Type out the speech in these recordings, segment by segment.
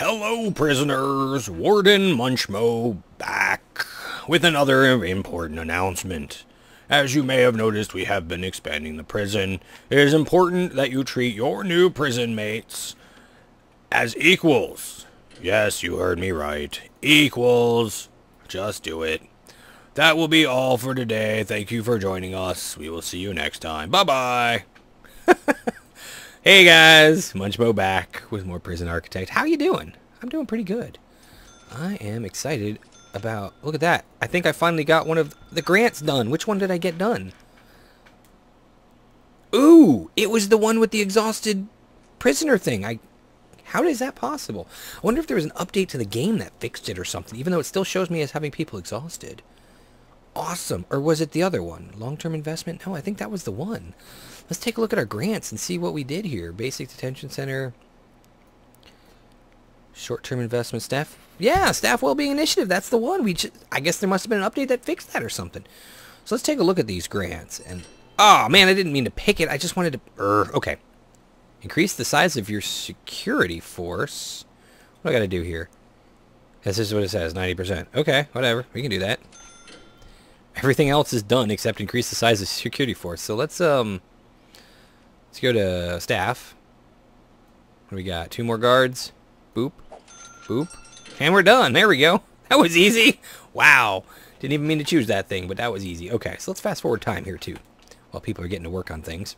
Hello, prisoners. Warden Munchmo back with another important announcement. As you may have noticed, we have been expanding the prison. It is important that you treat your new prison mates as equals. Yes, you heard me right. Equals. Just do it. That will be all for today. Thank you for joining us. We will see you next time. Bye-bye. hey guys, Munchmo back with more Prison Architect. How you doing? I'm doing pretty good. I am excited about... Look at that. I think I finally got one of the grants done. Which one did I get done? Ooh, it was the one with the exhausted prisoner thing. I how is that possible? I wonder if there was an update to the game that fixed it or something, even though it still shows me as having people exhausted. Awesome. Or was it the other one? Long-term investment? No, I think that was the one. Let's take a look at our grants and see what we did here. Basic Detention Center. Short-term investment staff. Yeah, staff well-being initiative. That's the one. We just, I guess there must have been an update that fixed that or something. So let's take a look at these grants. And oh man, I didn't mean to pick it. I just wanted to. Er, okay. Increase the size of your security force. What do I got to do here? This is what it says, 90%. Okay, whatever. We can do that. Everything else is done except increase the size of security force. So let's um let's go to staff. What do we got? Two more guards. Boop. Boop. And we're done. There we go. That was easy. Wow. Didn't even mean to choose that thing, but that was easy. Okay, so let's fast forward time here too. While people are getting to work on things.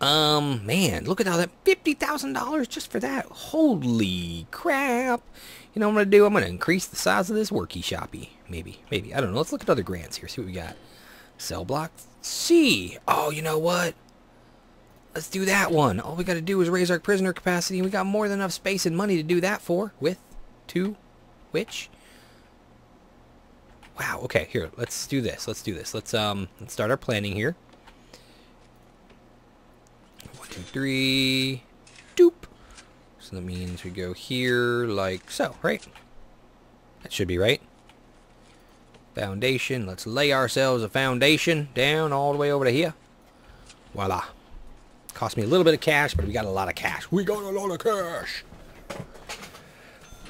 Um, man, look at all that. $50,000 just for that. Holy crap. You know what I'm going to do? I'm going to increase the size of this worky shoppy. Maybe, maybe. I don't know. Let's look at other grants here. See what we got. Cell block C. Oh, you know what? Let's do that one. All we got to do is raise our prisoner capacity. And we got more than enough space and money to do that for. With two which wow okay here let's do this let's do this let's um let's start our planning here two three. Doop. So that means we go here like so right? That should be right. Foundation. Let's lay ourselves a foundation down all the way over to here. Voila. Cost me a little bit of cash but we got a lot of cash. We got a lot of cash.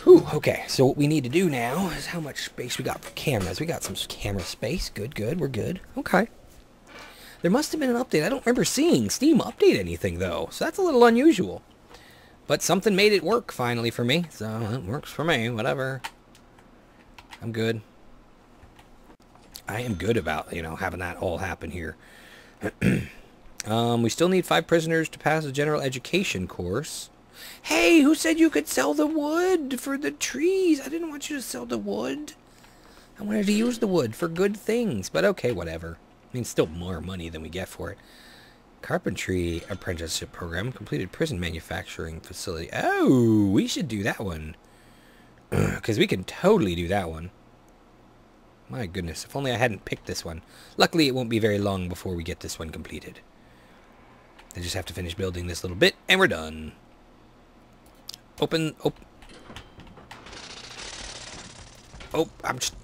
Whew, okay, so what we need to do now is how much space we got for cameras. We got some camera space. Good, good, we're good. Okay. There must have been an update. I don't remember seeing Steam update anything, though, so that's a little unusual. But something made it work, finally, for me, so it works for me, whatever. I'm good. I am good about, you know, having that all happen here. um, we still need five prisoners to pass a general education course. Hey, who said you could sell the wood for the trees? I didn't want you to sell the wood. I wanted to use the wood for good things, but okay, whatever. Mean, still more money than we get for it. Carpentry apprenticeship program, completed prison manufacturing facility. Oh, we should do that one. Because we can totally do that one. My goodness, if only I hadn't picked this one. Luckily, it won't be very long before we get this one completed. I just have to finish building this little bit, and we're done. Open. Oh. Oh, I'm just.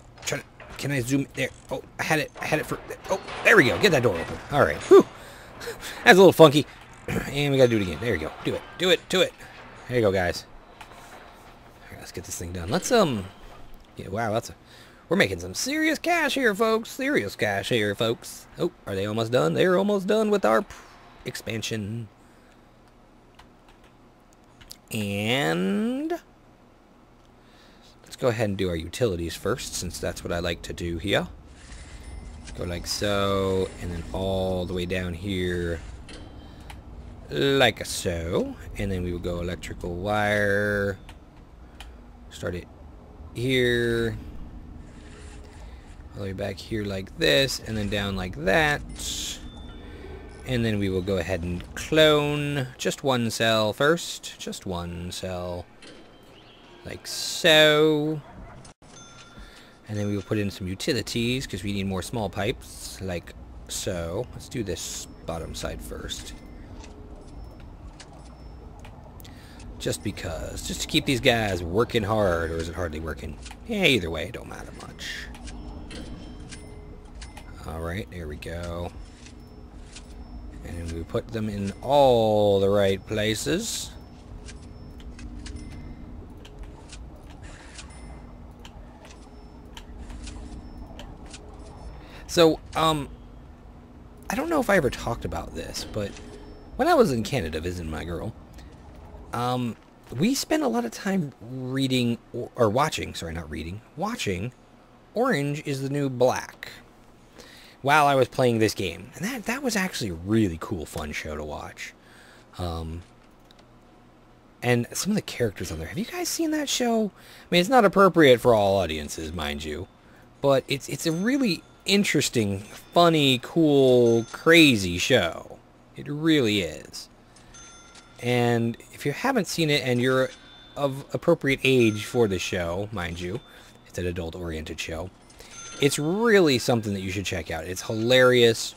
Can I zoom there? Oh, I had it. I had it for. Oh, there we go. Get that door open. All right. Whew. That's a little funky. And we gotta do it again. There you go. Do it. Do it. Do it. There you go, guys. Right, let's get this thing done. Let's um. Yeah. Wow. That's a. We're making some serious cash here, folks. Serious cash here, folks. Oh, are they almost done? They're almost done with our expansion. And go ahead and do our utilities first, since that's what I like to do here. Go like so, and then all the way down here like a so. And then we will go electrical wire. Start it here. All the way back here like this, and then down like that. And then we will go ahead and clone just one cell first. Just one cell. Like so. And then we will put in some utilities because we need more small pipes. Like so. Let's do this bottom side first. Just because. Just to keep these guys working hard. Or is it hardly working? Yeah, either way. Don't matter much. Alright, there we go. And we put them in all the right places. So, um, I don't know if I ever talked about this, but when I was in Canada visiting my girl, um, we spent a lot of time reading or, or watching, sorry, not reading, watching Orange is the New Black while I was playing this game. And that, that was actually a really cool, fun show to watch. Um, and some of the characters on there. Have you guys seen that show? I mean, it's not appropriate for all audiences, mind you. But it's, it's a really interesting, funny, cool, crazy show. It really is. And if you haven't seen it and you're of appropriate age for the show, mind you, it's an adult-oriented show, it's really something that you should check out. It's hilarious,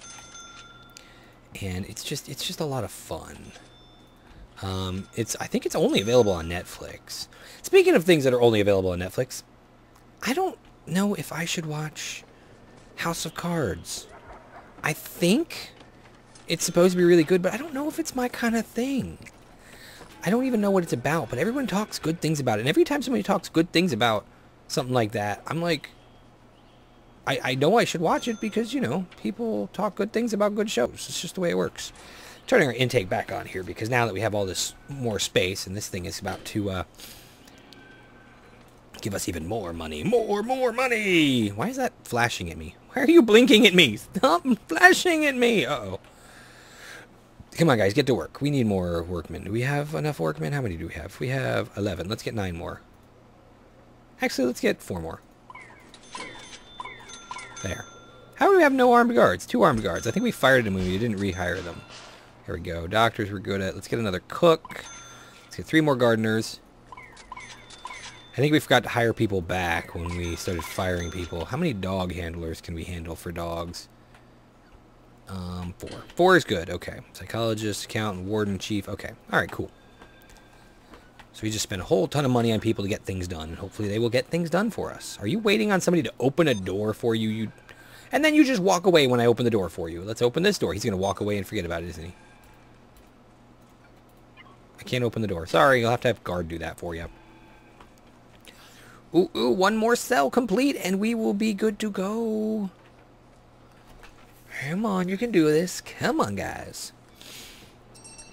and it's just it's just a lot of fun. Um, it's I think it's only available on Netflix. Speaking of things that are only available on Netflix, I don't know if I should watch House of Cards. I think it's supposed to be really good, but I don't know if it's my kind of thing. I don't even know what it's about, but everyone talks good things about it. And every time somebody talks good things about something like that, I'm like, I, I know I should watch it because, you know, people talk good things about good shows. It's just the way it works. Turning our intake back on here because now that we have all this more space and this thing is about to uh, give us even more money. More, more money! Why is that flashing at me? Why are you blinking at me? Stop flashing at me! Uh-oh. Come on, guys, get to work. We need more workmen. Do we have enough workmen? How many do we have? We have 11. Let's get 9 more. Actually, let's get 4 more. There. How do we have no armed guards? Two armed guards. I think we fired them when we didn't rehire them. Here we go. Doctors we're good at. Let's get another cook. Let's get three more gardeners. I think we forgot to hire people back when we started firing people. How many dog handlers can we handle for dogs? Um, four. Four is good. Okay. Psychologist, accountant, warden, chief. Okay. All right, cool. So we just spent a whole ton of money on people to get things done, and hopefully they will get things done for us. Are you waiting on somebody to open a door for you? You, And then you just walk away when I open the door for you. Let's open this door. He's going to walk away and forget about it, isn't he? I can't open the door. Sorry, you'll have to have guard do that for you. Ooh, ooh, one more cell complete, and we will be good to go. Come on, you can do this. Come on, guys.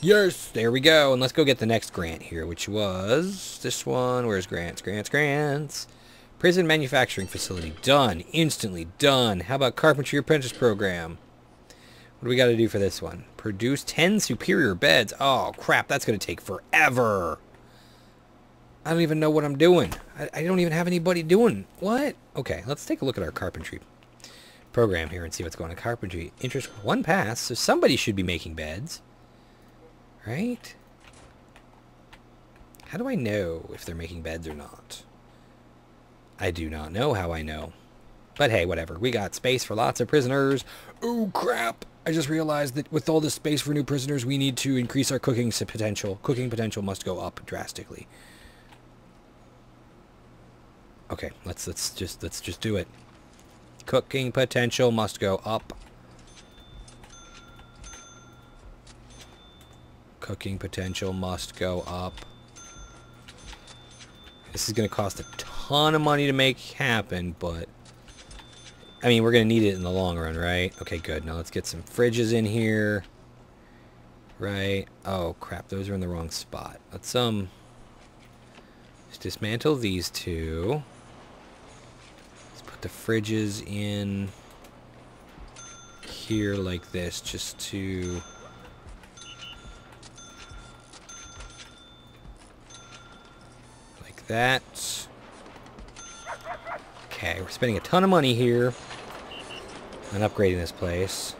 Yes, there we go. And let's go get the next grant here, which was this one. Where's grants? Grants, grants. Prison manufacturing facility. Done. Instantly done. How about carpentry apprentice program? What do we got to do for this one? Produce 10 superior beds. Oh, crap. That's going to take forever. I don't even know what I'm doing. I, I don't even have anybody doing. What? Okay, let's take a look at our carpentry program here and see what's going on. Carpentry. Interest one pass, so somebody should be making beds. Right? How do I know if they're making beds or not? I do not know how I know. But hey, whatever. We got space for lots of prisoners. Oh, crap. I just realized that with all this space for new prisoners, we need to increase our cooking potential. Cooking potential must go up drastically. Okay, let's let's just let's just do it. Cooking potential must go up. Cooking potential must go up. This is going to cost a ton of money to make happen, but... I mean, we're going to need it in the long run, right? Okay, good. Now let's get some fridges in here. Right. Oh, crap. Those are in the wrong spot. Let's, um... Let's dismantle these two. The fridges in here like this, just to... Like that. Okay, we're spending a ton of money here on upgrading this place.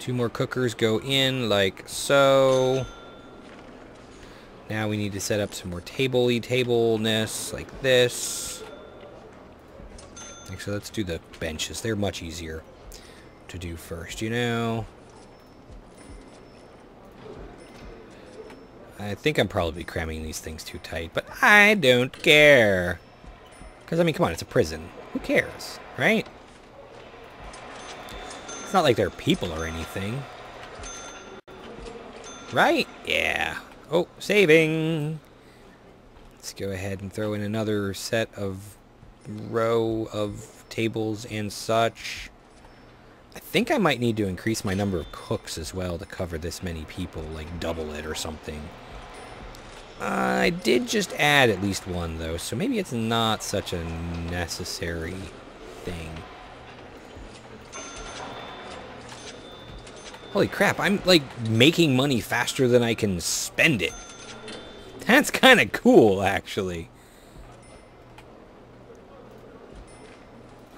Two more cookers go in like so. Now we need to set up some more table-y tableness like this. Actually, let's do the benches. They're much easier to do first, you know? I think I'm probably cramming these things too tight, but I don't care. Because, I mean, come on, it's a prison. Who cares, right? It's not like they're people or anything. Right? Yeah. Oh, saving. Let's go ahead and throw in another set of row of tables and such. I think I might need to increase my number of cooks as well to cover this many people, like double it or something. I did just add at least one, though, so maybe it's not such a necessary thing. Holy crap, I'm, like, making money faster than I can spend it. That's kind of cool, actually.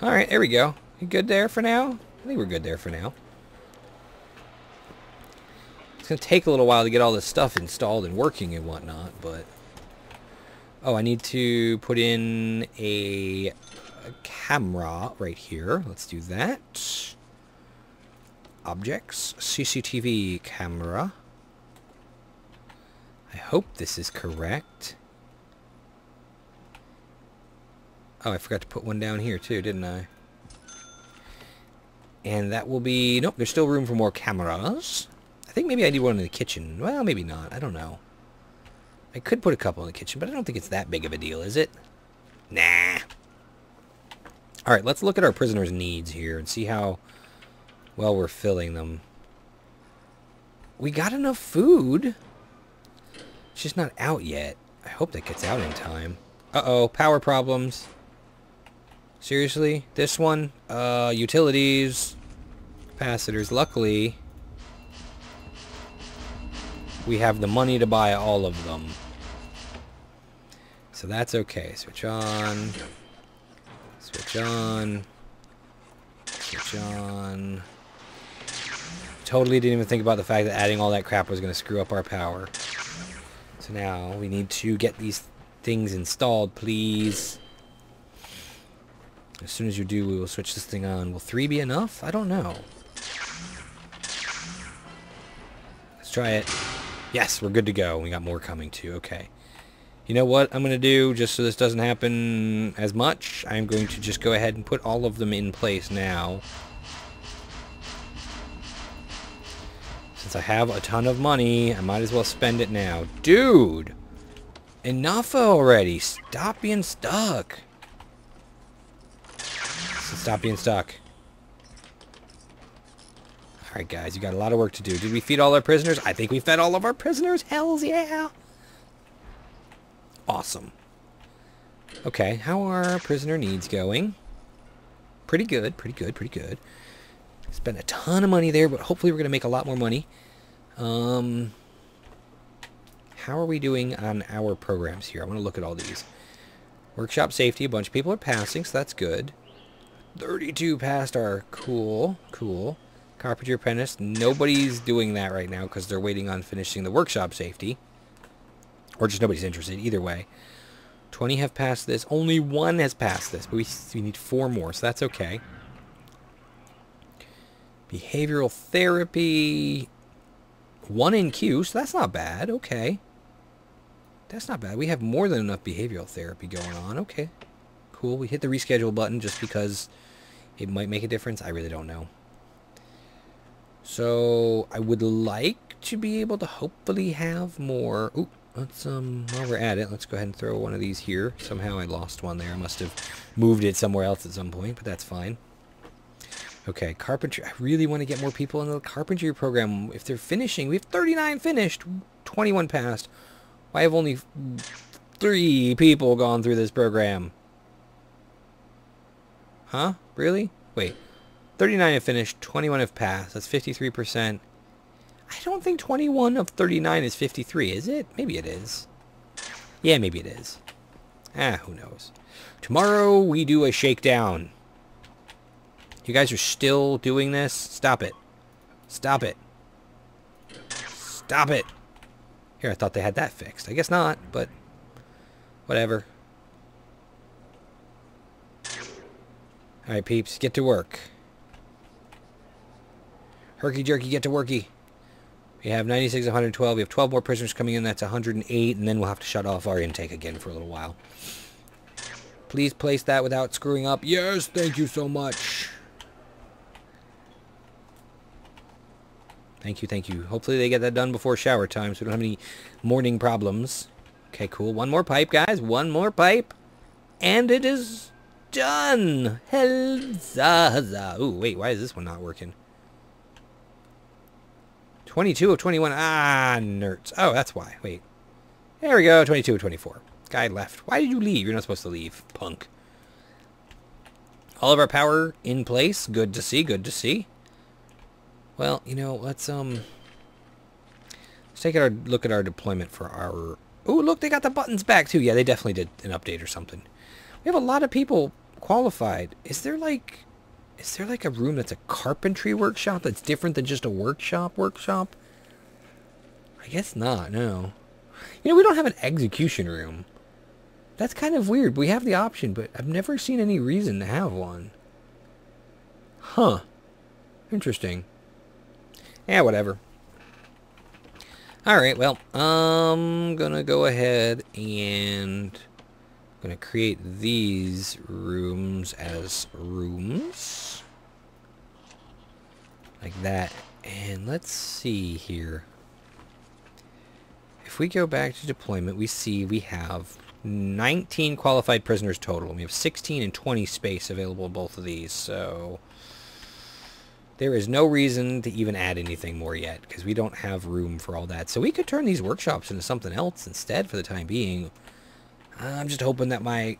Alright, there we go. You good there for now? I think we're good there for now. It's going to take a little while to get all this stuff installed and working and whatnot, but... Oh, I need to put in a, a camera right here. Let's do that. Objects, CCTV camera. I hope this is correct. Oh, I forgot to put one down here too, didn't I? And that will be... Nope, there's still room for more cameras I think maybe I need one in the kitchen. Well, maybe not. I don't know. I could put a couple in the kitchen, but I don't think it's that big of a deal, is it? Nah. Alright, let's look at our prisoners' needs here and see how well we're filling them. We got enough food. It's just not out yet. I hope that gets out in time. Uh-oh, power problems. Seriously? This one? Uh, utilities. Capacitors. Luckily, we have the money to buy all of them. So that's okay. Switch on. Switch on. Switch on. Totally didn't even think about the fact that adding all that crap was going to screw up our power. So now we need to get these things installed, please. As soon as you do, we will switch this thing on. Will three be enough? I don't know. Let's try it. Yes, we're good to go. We got more coming too. Okay. You know what I'm going to do, just so this doesn't happen as much? I'm going to just go ahead and put all of them in place now. Since I have a ton of money, I might as well spend it now. Dude! Enough already! Stop being stuck! Stop being stuck. Alright, guys, you got a lot of work to do. Did we feed all our prisoners? I think we fed all of our prisoners. Hells yeah! Awesome. Okay, how are our prisoner needs going? Pretty good, pretty good, pretty good. Spent a ton of money there, but hopefully we're going to make a lot more money. Um, how are we doing on our programs here? I want to look at all these. Workshop safety, a bunch of people are passing, so that's good. 32 passed are cool, cool. Carpenter Apprentice. Nobody's doing that right now because they're waiting on finishing the workshop safety. Or just nobody's interested. Either way. 20 have passed this. Only one has passed this. But we, we need four more, so that's okay. Behavioral therapy. One in queue, so that's not bad. Okay. That's not bad. We have more than enough behavioral therapy going on. Okay. Cool. We hit the reschedule button just because it might make a difference. I really don't know. So I would like to be able to hopefully have more. Ooh, let's um while we're at it, let's go ahead and throw one of these here. Somehow I lost one there. I must have moved it somewhere else at some point, but that's fine. Okay, carpentry. I really want to get more people in the carpentry program. If they're finishing, we have 39 finished, 21 passed. Why have only three people gone through this program? Huh? Really? Wait. 39 have finished, 21 have passed. That's 53%. I don't think 21 of 39 is 53, is it? Maybe it is. Yeah, maybe it is. Ah, who knows. Tomorrow we do a shakedown. You guys are still doing this? Stop it. Stop it. Stop it. Here, I thought they had that fixed. I guess not, but whatever. Alright, peeps, get to work. Herky jerky, get to worky. We have 96 112. We have 12 more prisoners coming in. That's 108. And then we'll have to shut off our intake again for a little while. Please place that without screwing up. Yes, thank you so much. Thank you, thank you. Hopefully they get that done before shower time so we don't have any morning problems. Okay, cool. One more pipe, guys. One more pipe. And it is done. Hell, Ooh, wait, why is this one not working? 22 of 21. Ah, nerds. Oh, that's why. Wait. There we go. 22 of 24. Guy left. Why did you leave? You're not supposed to leave, punk. All of our power in place. Good to see. Good to see. Well, you know, let's um let's take a look at our deployment for our Oh, look, they got the buttons back too. Yeah, they definitely did an update or something. We have a lot of people qualified. Is there like is there like a room that's a carpentry workshop that's different than just a workshop workshop? I guess not, no. You know, we don't have an execution room. That's kind of weird. We have the option, but I've never seen any reason to have one. Huh. Interesting. Yeah, whatever. Alright, well, I'm gonna go ahead and I'm gonna create these rooms as rooms. Like that. And let's see here. If we go back to deployment, we see we have 19 qualified prisoners total. We have 16 and 20 space available in both of these, so... There is no reason to even add anything more yet, because we don't have room for all that. So we could turn these workshops into something else instead for the time being. I'm just hoping that my...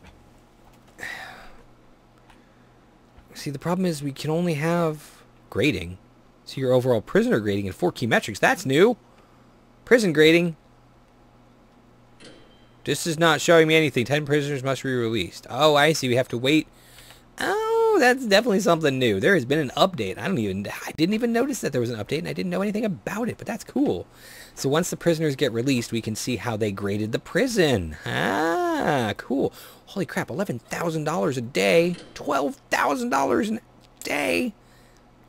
See, the problem is we can only have grading. So your overall prisoner grading and four key metrics. That's new. Prison grading. This is not showing me anything. Ten prisoners must be released. Oh, I see. We have to wait. Oh, that's definitely something new. There has been an update. I don't even, I didn't even notice that there was an update and I didn't know anything about it, but that's cool. So once the prisoners get released, we can see how they graded the prison. Ah. Ah, cool. Holy crap, $11,000 a day, $12,000 a day.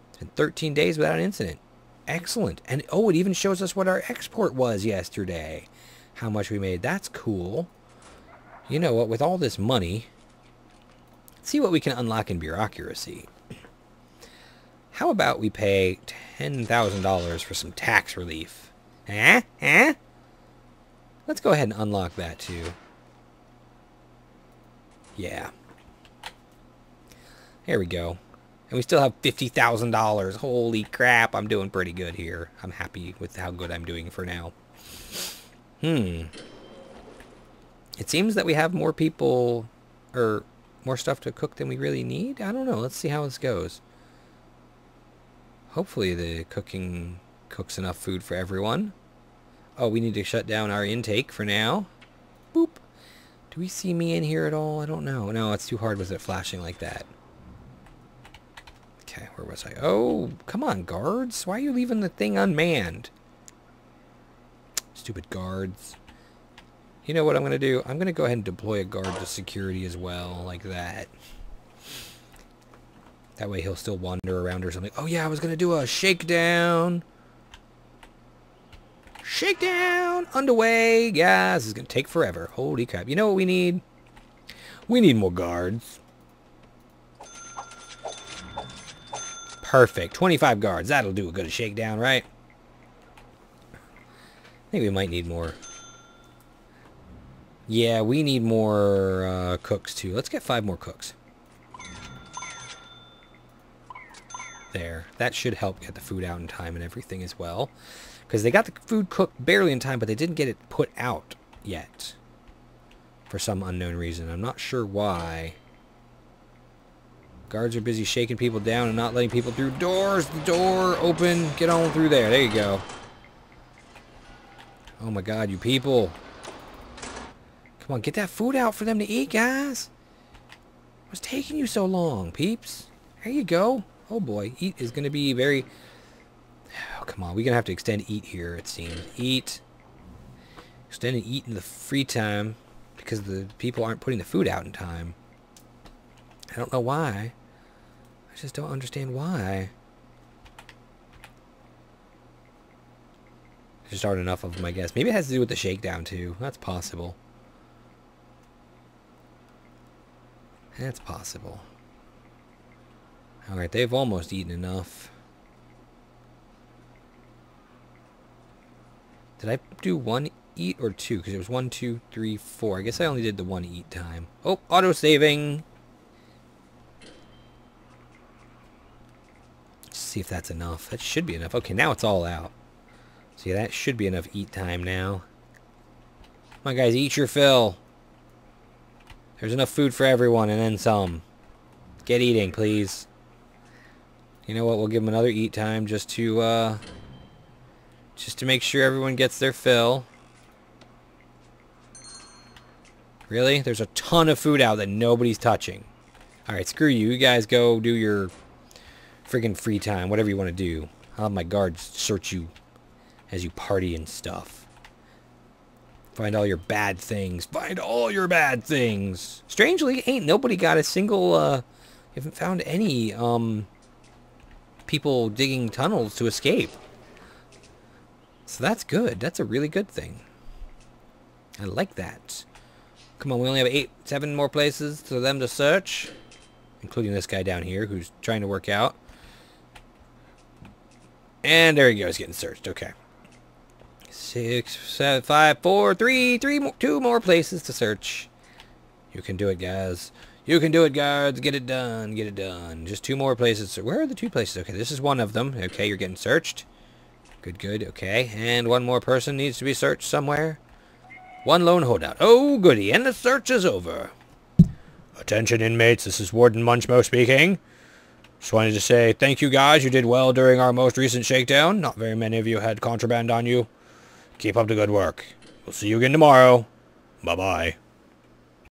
It's been 13 days without an incident. Excellent. And oh, it even shows us what our export was yesterday. How much we made. That's cool. You know what, with all this money, see what we can unlock in bureaucracy. How about we pay $10,000 for some tax relief? Eh? Eh? Let's go ahead and unlock that too. Yeah. Here we go. And we still have $50,000. Holy crap, I'm doing pretty good here. I'm happy with how good I'm doing for now. Hmm. It seems that we have more people, or more stuff to cook than we really need? I don't know. Let's see how this goes. Hopefully the cooking cooks enough food for everyone. Oh, we need to shut down our intake for now. Boop. Do we see me in here at all? I don't know. No, it's too hard with it flashing like that. Okay, where was I? Oh, come on, guards. Why are you leaving the thing unmanned? Stupid guards. You know what I'm going to do? I'm going to go ahead and deploy a guard to security as well, like that. That way he'll still wander around or something. Oh yeah, I was going to do a shakedown. Shakedown! Underway! Yeah, this is going to take forever. Holy crap. You know what we need? We need more guards. Perfect. 25 guards. That'll do a good shakedown, right? I think we might need more. Yeah, we need more uh, cooks too. Let's get five more cooks. There. That should help get the food out in time and everything as well. Because they got the food cooked barely in time, but they didn't get it put out yet. For some unknown reason. I'm not sure why. Guards are busy shaking people down and not letting people through doors. The door open. Get on through there. There you go. Oh my god, you people. Come on, get that food out for them to eat, guys. What's taking you so long, peeps? There you go. Oh boy, eat is going to be very... Oh, come on, we're going to have to extend eat here, it seems. Eat. Extend and eat in the free time because the people aren't putting the food out in time. I don't know why. I just don't understand why. Just aren't enough of them, I guess. Maybe it has to do with the shakedown, too. That's possible. That's possible. Alright, they've almost eaten enough. Did I do one eat or two? Because it was one, two, three, four. I guess I only did the one eat time. Oh, auto-saving! see if that's enough. That should be enough. Okay, now it's all out. See, that should be enough eat time now. Come on, guys, eat your fill. There's enough food for everyone and then some. Get eating, please. You know what? We'll give them another eat time just to, uh... Just to make sure everyone gets their fill. Really? There's a ton of food out that nobody's touching. Alright, screw you. You guys go do your friggin' free time. Whatever you want to do. I'll have my guards search you as you party and stuff. Find all your bad things. Find all your bad things. Strangely, ain't nobody got a single, uh... haven't found any, um... People digging tunnels to escape. So that's good. That's a really good thing. I like that. Come on, we only have eight, seven more places for them to search. Including this guy down here who's trying to work out. And there he goes, getting searched. Okay. Six, seven, five, four, three, three, more, two more places to search. You can do it, guys. You can do it, guards. Get it done. Get it done. Just two more places. Where are the two places? Okay, this is one of them. Okay, you're getting searched. Good, good. Okay, and one more person needs to be searched somewhere. One lone holdout. Oh, goody. And the search is over. Attention, inmates. This is Warden Munchmo speaking. Just wanted to say thank you, guys. You did well during our most recent shakedown. Not very many of you had contraband on you. Keep up the good work. We'll see you again tomorrow. Bye-bye.